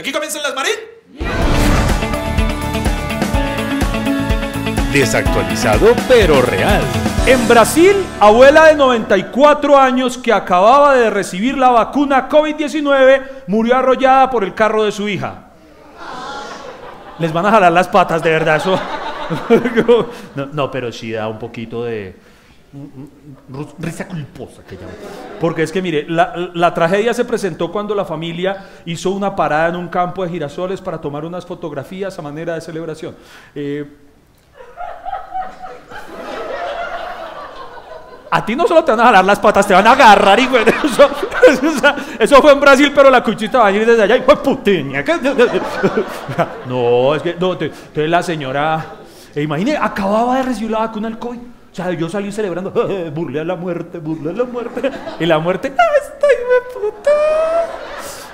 Aquí comienzan las Marín. Desactualizado pero real. En Brasil, abuela de 94 años que acababa de recibir la vacuna COVID-19 murió arrollada por el carro de su hija. Les van a jalar las patas, de verdad, eso. no, no, pero sí da un poquito de risa culposa que llaman. Porque es que, mire, la, tragedia se presentó cuando la familia hizo una parada en un campo de girasoles para tomar unas fotografías a manera de celebración. Eh, A ti no solo te van a jalar las patas, te van a agarrar y güey, eso, eso, fue en Brasil, pero la cuchita va a ir desde allá y fue puteña. No, es que no, entonces la señora, eh, imagine, acababa de recibir la vacuna del COVID. O sea, yo salí celebrando, burlé a la muerte, burlé a la muerte. Y la muerte, ¡ah, estoy de puta!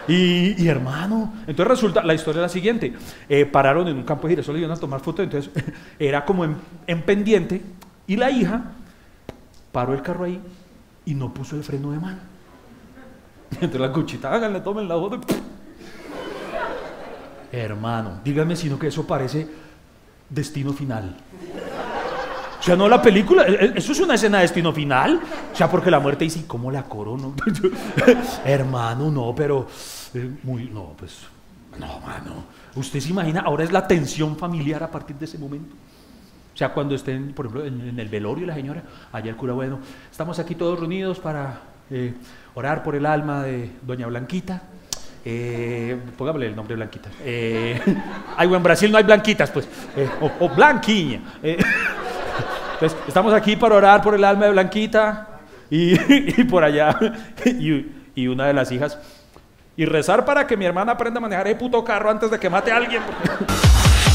Y, y, hermano, entonces resulta, la historia es la siguiente, eh, pararon en un campo de girasoles y iban a tomar fotos, entonces era como en, en pendiente y la hija paró el carro ahí y no puso el freno de mano. Entonces la cuchita, háganle, tomen la foto. Hermano, díganme si no que eso parece destino final. Sea, no la película, e- e- eso es una escena de destino final. O sea, porque la muerte dice, ¿y cómo la corono? Hermano, no, pero eh, muy, no, pues, no, mano. Usted se imagina, ahora es la tensión familiar a partir de ese momento. O sea, cuando estén, por ejemplo, en, en el velorio la señora, allá el cura, bueno, estamos aquí todos reunidos para eh, orar por el alma de doña Blanquita. Eh, póngale el nombre Blanquita. Eh, ay, bueno, en Brasil no hay blanquitas, pues. eh, o, o Blanquiña. Entonces, estamos aquí para orar por el alma de Blanquita y, por allá. Y, una de las hijas. Y rezar para que mi hermana aprenda a manejar el puto carro antes de que mate a alguien.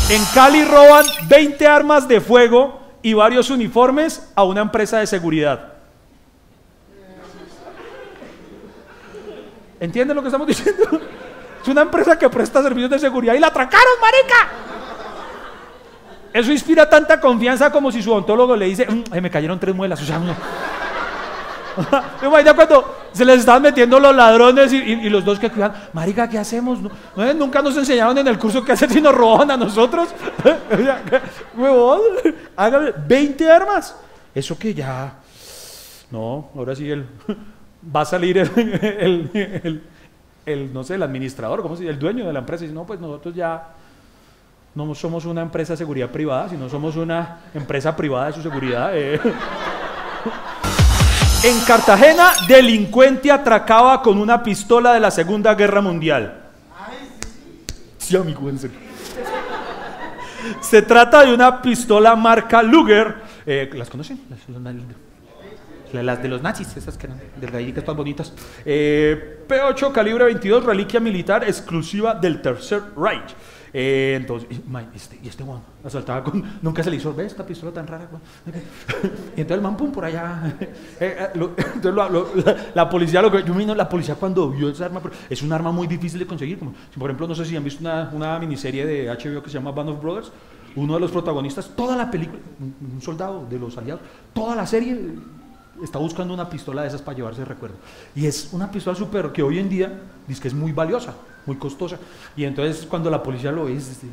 En Cali roban 20 armas de fuego y varios uniformes a una empresa de seguridad. ¿Entienden lo que estamos diciendo? Es una empresa que presta servicios de seguridad y la atracaron, marica. Eso inspira tanta confianza como si su odontólogo le dice, "Mm, eh, me cayeron tres muelas. O sea, no. Imagina cuando se les estaban metiendo los ladrones y, los dos que cuidan, marica, ¿qué hacemos? No, nunca nos enseñaron en el curso qué hacer si nos roban a nosotros. Huevón, hágame 20 armas. Eso que ya, no, ahora sí el, va a salir el- el, no sé, el administrador, ¿cómo se dice? El dueño de la empresa y dice, no, pues nosotros ya no somos una empresa de seguridad privada, sino somos una empresa privada de su seguridad. eh. En Cartagena, delincuente atracaba con una pistola de la Segunda Guerra Mundial. Sí, amigo, en serio. Se trata de una pistola marca Luger. eh, ¿Las conocen? Las, las- de los nazis, esas que eran delgaditas, todas bonitas. Eh, P8 calibre 22, reliquia militar exclusiva del Tercer Reich. Eh, entonces, y, este, y este man asaltaba con. Nunca se le hizo, ve esta pistola tan rara. weón?" Y entonces el man, pum, por allá. Eh, eh, lo- entonces lo- lo- la, la policía, lo que yo la policía cuando vio esa arma, es un arma muy difícil de conseguir. Como, por ejemplo, no sé si han visto una, una miniserie de HBO que se llama Band of Brothers. Uno de los protagonistas, toda la película, un, soldado de los aliados, toda la serie está buscando una pistola de esas para llevarse recuerdo. Y es una pistola súper que hoy en día dice que es muy valiosa, muy costosa. Y entonces cuando la policía lo ve, dice,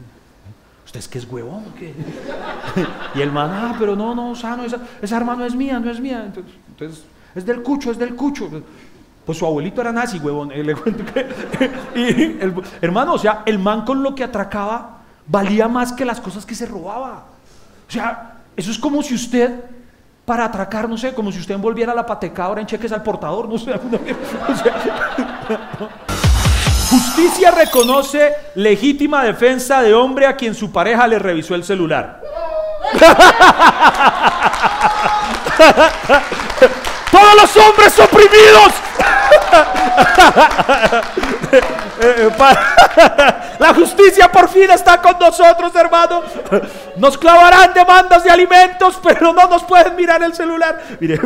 ¿usted es que es huevón y el man, ah, pero no, no, sano, esa, esa arma no es mía, no es mía. Entonces, entonces, es del cucho, es del cucho. Pues su abuelito era nazi, huevón. eh, le cuento que- y el- hermano, o sea, el man con lo que atracaba valía más que las cosas que se robaba. O sea, eso es como si usted, para atracar, no sé, como si usted envolviera la patecadora en cheques al portador, no sé. vez, o sea, Justicia reconoce legítima defensa de hombre a quien su pareja le revisó el celular. Todos los hombres oprimidos. Eh, eh, La justicia por fin está con nosotros, hermano. Nos clavarán demandas de alimentos, pero no nos pueden mirar el celular. Mire,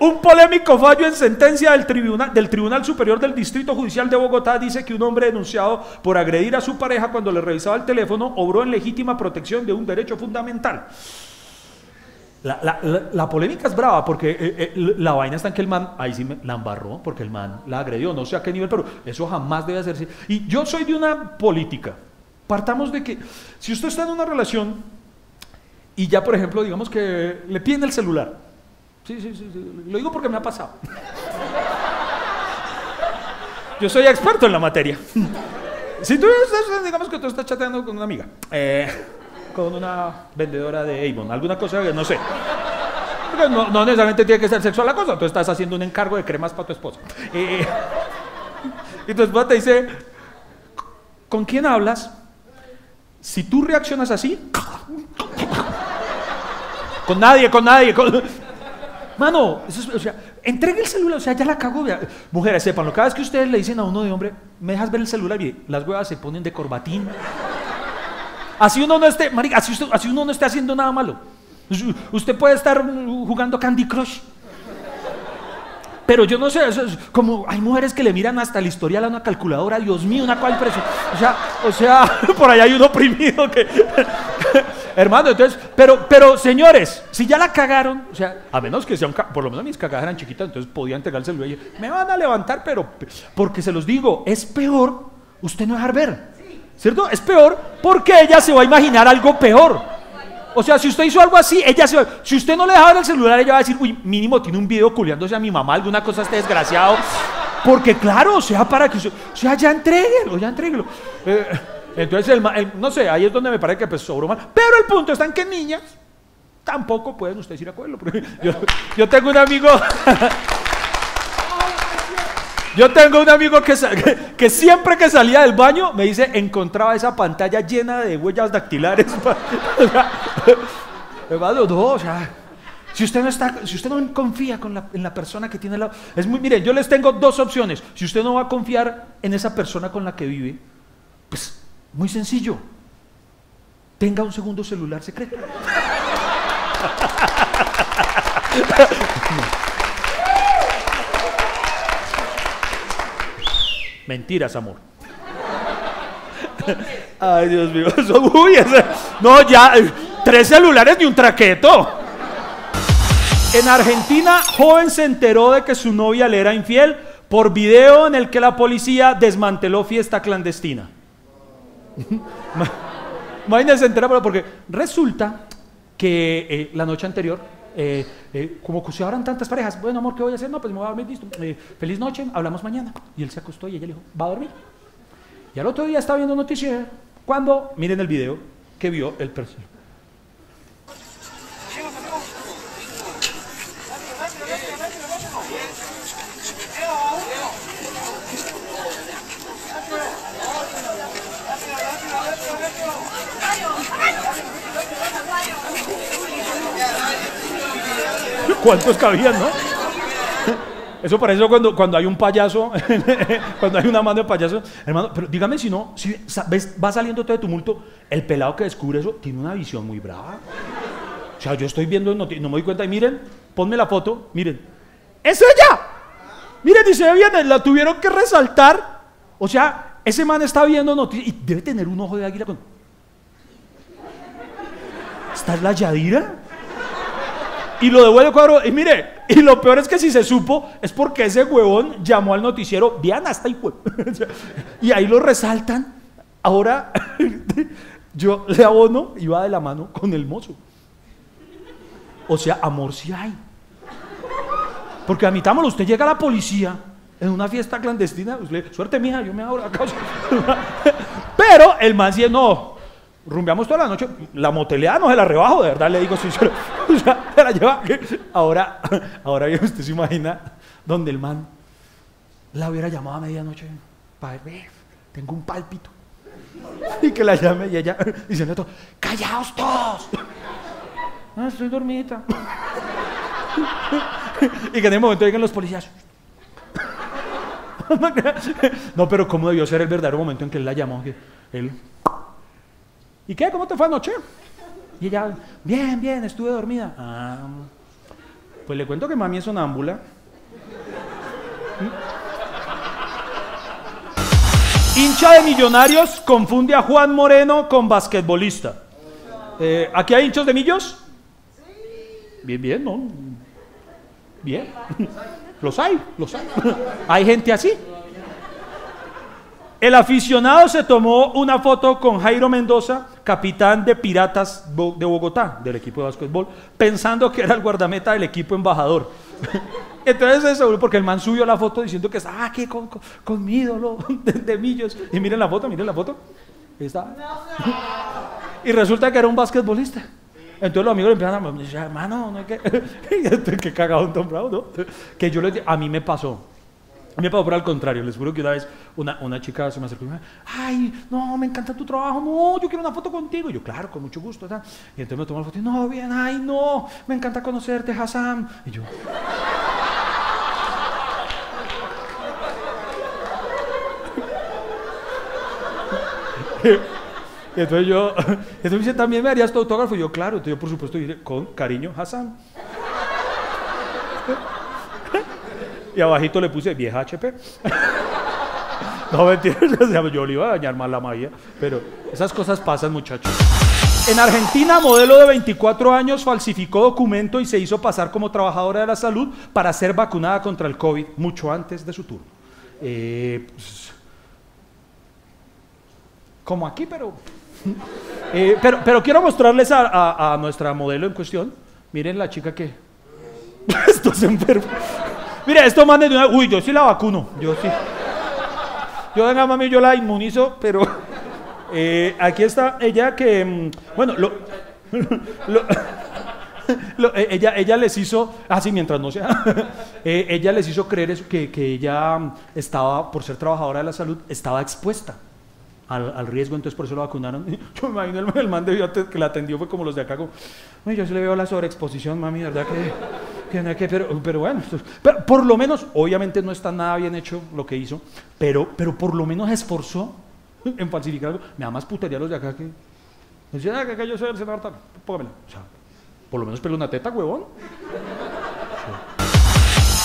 un polémico fallo en sentencia del tribunal, del tribunal Superior del Distrito Judicial de Bogotá dice que un hombre denunciado por agredir a su pareja cuando le revisaba el teléfono obró en legítima protección de un derecho fundamental. La, la- polémica es brava porque eh, eh, la vaina está en que el man, ahí sí la embarró porque el man la agredió, no sé a qué nivel, pero eso jamás debe hacerse. Y yo soy de una política. Partamos de que si usted está en una relación y ya, por ejemplo, digamos que le piden el celular. Sí, sí, sí, sí, lo digo porque me ha pasado. Yo soy experto en la materia. Si tú estás, digamos que tú estás chateando con una amiga, eh, con una vendedora de Avon, alguna cosa que no sé. Porque no, necesariamente tiene que ser sexual la cosa, tú estás haciendo un encargo de cremas para tu esposa. Y tu esposa te dice, ¿con quién hablas? Si tú reaccionas así, con nadie, con nadie, con... Mano, o sea, entregue el celular, o sea, ya la cago. vea. Mujeres, sépanlo, cada vez que ustedes le dicen a uno de hombre, me dejas ver el celular, y las huevas se ponen de corbatín. Así uno no esté, marica, así, uno no esté haciendo nada malo. Us- Usted puede estar mm, jugando Candy Crush. Pero yo no sé, como hay mujeres que le miran hasta el historial a una calculadora, Dios mío, una cual precio. O sea, o sea, por ahí hay un oprimido que. Hermano, entonces, pero, pero señores, si ya la cagaron, o sea, a menos que sean, ca- por lo menos mis cagadas eran chiquitas, entonces podía entregar el y me van a levantar, pero, porque se los digo, es peor usted no dejar ver, ¿cierto? Es peor porque ella se va a imaginar algo peor. O sea, si usted hizo algo así, ella se va, si usted no le deja ver el celular, ella va a decir, uy, mínimo tiene un video culiándose a mi mamá, alguna cosa este desgraciado. Porque claro, o sea, para que, o sea, ya entréguelo, ya entréguelo. Eh, entonces, el, el- no sé, ahí es donde me parece que pues, sobró mal. Pero el punto está en que niñas tampoco pueden ustedes ir a porque Yo, tengo un amigo... Yo tengo un amigo que, que, siempre que salía del baño me dice, encontraba esa pantalla llena de huellas dactilares. Hermano, no, o sea, si usted no está, si usted no confía con la- en la persona que tiene la, es muy, miren, yo les tengo dos opciones. Si usted no va a confiar en esa persona con la que vive, pues muy sencillo, tenga un segundo celular secreto. Mentiras, amor. Ay, Dios mío. Eso, uy, no, ya. eh, Tres celulares ni un traqueto. En Argentina, joven se enteró de que su novia le era infiel por video en el que la policía desmanteló fiesta clandestina. Imagínense se entera, pero porque resulta que eh, la noche anterior, eh, eh, como que tantas parejas, bueno, amor, ¿qué voy a hacer? No, pues me voy a dormir, listo. Feliz noche, hablamos mañana. Y él se acostó y ella le dijo, ¿va a dormir? Y al otro día estaba viendo noticias cuando, miren el video que vio el personaje. ¿Cuántos cabían, no? Eso parece cuando, cuando hay un payaso, cuando hay una mano de payaso. Hermano, pero dígame si no, si ves, va saliendo todo de tumulto, el pelado que descubre eso tiene una visión muy brava. O sea, yo estoy viendo, no me doy cuenta, y miren, ponme la foto, miren. ¡Es ella! Miren, ve bien, la tuvieron que resaltar. O sea, ese man está viendo noticias y debe tener un ojo de águila con... ¿Esta es la Yadira? Y lo devuelve el cuadro. Y mire, y lo peor es que si se supo, es porque ese huevón llamó al noticiero, vean hasta ahí, Y ahí lo resaltan. Ahora, yo le abono y va de la mano con el mozo. O sea, amor sí hay. Porque admitámoslo, usted llega a la policía en una fiesta clandestina, usted, suerte mija, yo me la causa. Pero el man sí, no, rumbeamos toda la noche, la moteleada no se la rebajo, de verdad le digo sea, se la lleva. Ahora, ahora usted se imagina donde el man la hubiera llamado a medianoche ver, tengo un pálpito. Y que la llame y ella diciendo todo, callaos todos. Ah, estoy dormida. y que en el momento lleguen los policías. no, pero ¿cómo debió ser el verdadero momento en que él la llamó? Él, ¿Y qué? ¿Cómo te fue anoche? Y ella, bien, bien, estuve dormida. Ah, pues le cuento que mami es sonámbula. Hincha de millonarios confunde a Juan Moreno con basquetbolista. Eh, ¿Aquí hay hinchos de millos? Bien, bien, ¿no? Bien. Los hay, los hay. Hay gente así. El aficionado se tomó una foto con Jairo Mendoza, capitán de Piratas de Bogotá, del equipo de básquetbol, pensando que era el guardameta del equipo embajador. Entonces eso, porque el man subió la foto diciendo que estaba aquí con, mi ídolo de, Millos. Y miren la foto, miren la foto. Ahí está. Y resulta que era un basquetbolista. Entonces los amigos le empiezan a decir, hermano, no hay que... que cagado Tom ¿no? Que yo les a mí me pasó. A mí me pasó por al contrario, les juro que una vez una, una chica se me acercó y me dijo, ay, no, me encanta tu trabajo, no, yo quiero una foto contigo. Y yo, claro, con mucho gusto. ¿verdad? Y entonces me tomó la foto y, no, bien, ay, no, me encanta conocerte, Hassan. Y yo... Y entonces yo, entonces me dice, ¿también me harías tu autógrafo? Y yo, claro, entonces yo por supuesto dije, con cariño, Hassan. Y abajito le puse vieja HP. No, mentira, yo le iba a dañar más la magia, pero esas cosas pasan, muchachos. En Argentina, modelo de 24 años falsificó documento y se hizo pasar como trabajadora de la salud para ser vacunada contra el COVID mucho antes de su turno. Eh, pues, como aquí, pero eh, pero, pero quiero mostrarles a, nuestra modelo en cuestión. Miren la chica que... esto se enfermo. Mira, esto mande de una... Uy, yo sí la vacuno. Yo sí. Yo, venga, mami, yo la inmunizo, pero... Eh, aquí está ella que... Mm, bueno, lo... Eh, ella, ella les hizo, así ah, mientras no sea, ella les hizo creer eso, que, que ella mm, estaba, por ser trabajadora de la salud, estaba expuesta al, riesgo, entonces por eso lo vacunaron. Yo me imagino el, el man de, que la atendió fue como los de acá, como, yo sí le veo la sobreexposición, mami, ¿verdad que, que, pero, pero, bueno, pero por lo menos, obviamente no está nada bien hecho lo que hizo, pero, pero por lo menos esforzó en falsificar algo. Me da más putería los de acá que... Decía, ah, que yo soy el senador. O sea, por lo menos pele una teta, huevón.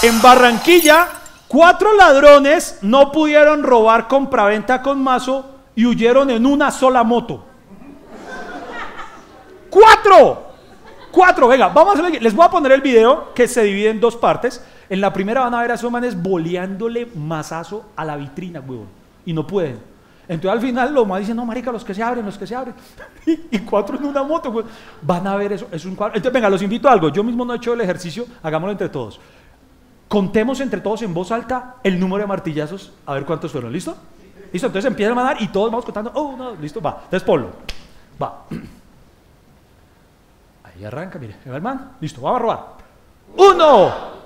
En Barranquilla, cuatro ladrones no pudieron robar compraventa con mazo y huyeron en una sola moto. ¡Cuatro! ¡Cuatro! Venga, vamos a ver. Les voy a poner el video que se divide en dos partes. En la primera van a ver a esos manes boleándole masazo a la vitrina, huevón. Y no pueden. Entonces al final los más dicen, no, marica, los que se abren, los que se abren. y, cuatro en una moto, huevón. Van a ver eso. Es un cuadro. Entonces, venga, los invito a algo. Yo mismo no he hecho el ejercicio, hagámoslo entre todos. Contemos entre todos en voz alta el número de martillazos, a ver cuántos fueron. ¿Listo? Listo, entonces empiezan a mandar y todos vamos contando. Oh, no, listo, va. Entonces. Va. Ahí arranca, mire. Hermano, listo, vamos a robar. Uno.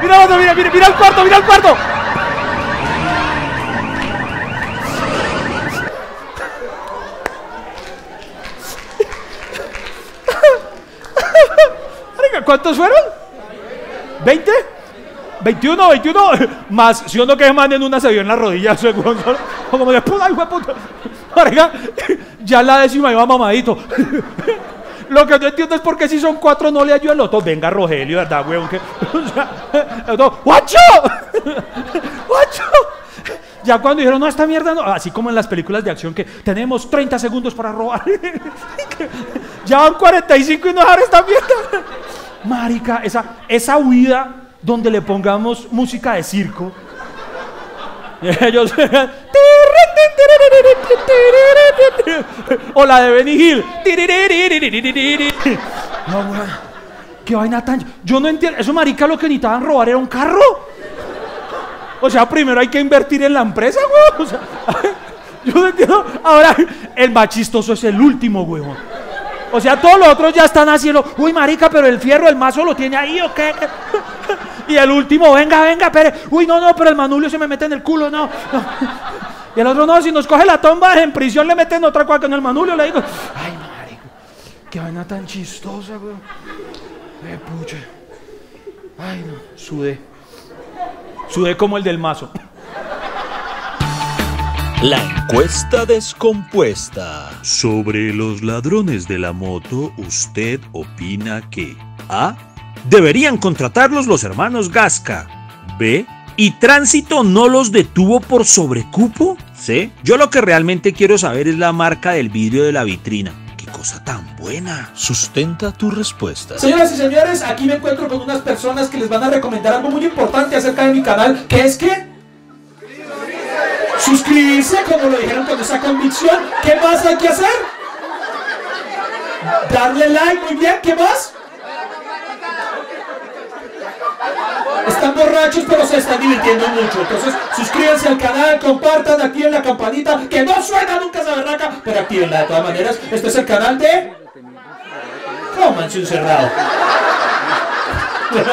Mira el cuarto, mira el cuarto. ¿Cuántos fueron? ¿20? ¿21? ¿21? Más, si uno que es en una se vio en la rodilla, como de puta, hijo de puta. Ya la décima iba mamadito. Lo que yo entiendo es por qué si son cuatro no le ayuda al otro. Venga, Rogelio, ¿verdad, weón? ¡Guacho! ¡Guacho! Ya cuando dijeron, no, esta mierda no. Así como en las películas de acción que tenemos 30 segundos para robar. ya van 45 y no dejar esta mierda. Marica, esa, esa huida donde le pongamos música de circo. Ellos. O la de Benny Hill. No, Qué vaina tan. Yo no entiendo. Eso, marica, lo que necesitaban robar era un carro. O sea, primero hay que invertir en la empresa, güey. O sea, yo no entiendo. Ahora, el machistoso es el último, güey. O sea, todos los otros ya están haciendo, uy, marica, pero el fierro, el mazo lo tiene ahí, ¿o qué? Y el último, venga, venga, pero, uy, no, no, pero el manulio se me mete en el culo, no. no. Y el otro no, si nos coge la tomba en prisión le meten otra cuaca en el manulio, le digo, ay marico, qué vaina tan chistosa, güey. Eh, pucha. Ay no, sudé. Sudé como el del mazo. La encuesta descompuesta. Sobre los ladrones de la moto, ¿usted opina que A. Deberían contratarlos los hermanos Gasca. B. ¿Y tránsito no los detuvo por sobrecupo? C. Yo lo que realmente quiero saber es la marca del vidrio de la vitrina. ¡Qué cosa tan buena! Sustenta tu respuesta. Señoras y señores, aquí me encuentro con unas personas que les van a recomendar algo muy importante acerca de mi canal, que es que... Suscribirse, como lo dijeron con esa convicción. ¿Qué más hay que hacer? Darle like, muy bien. ¿Qué más? Están borrachos, pero se están divirtiendo mucho. Entonces, suscríbanse al canal, compartan, activen la campanita, que no suena nunca esa berraca, pero activenla de todas maneras. Este es el canal de... Cómanse un cerrado.